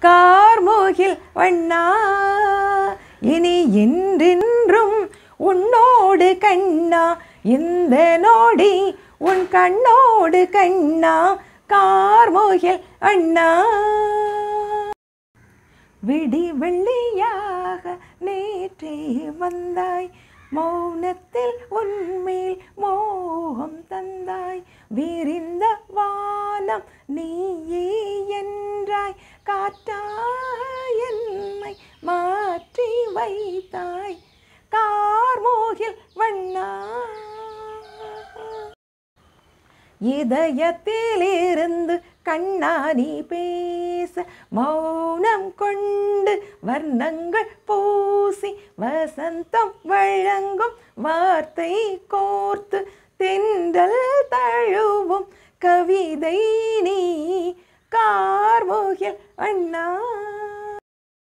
கார்முகில் வண்ணா. இனி என்றென்றும் உன்னோடு கண்ணா. இந்த நோடி உன் கண்ணோடு கண்ணா. கார்முகில் அண்ணா. விடி வெள்ளியாக நேற்றே வந்தாய். மௌனத்தில் உன்மேல் மோகம் தந்தாய். விரிந்த வானம் நீயே காற்றாய் என்னை மாற்றி வைத்தாய். கார்மோகில் வண்ணா. இதயத்திலிருந்து கண்ணாடி பேச மௌனம் கொண்டு வர்ணங்கள் பூசி வசந்தம் வழங்கும் வார்த்தை கோர்த்து தென்றல் தழுவும் கவிதை நீ அண்ணா